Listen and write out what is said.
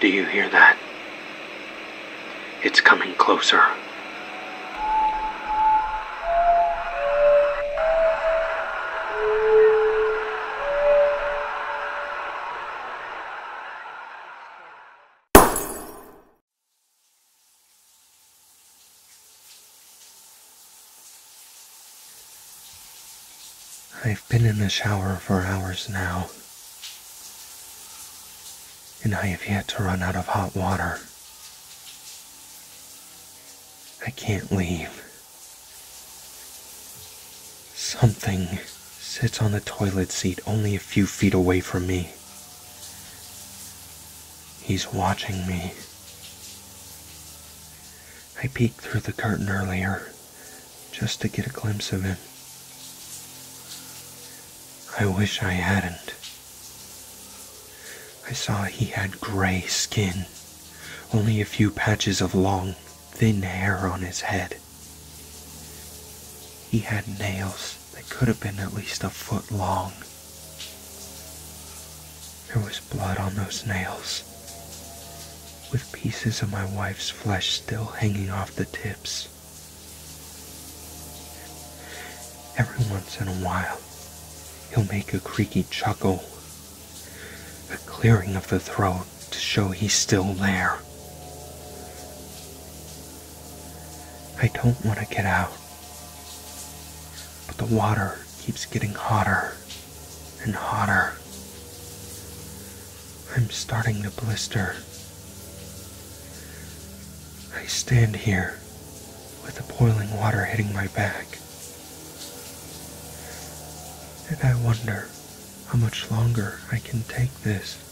Do you hear that? It's coming closer. I've been in the shower for hours now, and I have yet to run out of hot water. I can't leave. Something sits on the toilet seat only a few feet away from me. He's watching me. I peeked through the curtain earlier just to get a glimpse of him. I wish I hadn't. I saw he had gray skin, only a few patches of long, thin hair on his head. He had nails that could have been at least a foot long. There was blood on those nails, with pieces of my wife's flesh still hanging off the tips. Every once in a while, he'll make a creaky chuckle, a clearing of the throat to show he's still there. I don't want to get out, but the water keeps getting hotter and hotter. I'm starting to blister. I stand here with the boiling water hitting my back. And I wonder how much longer I can take this.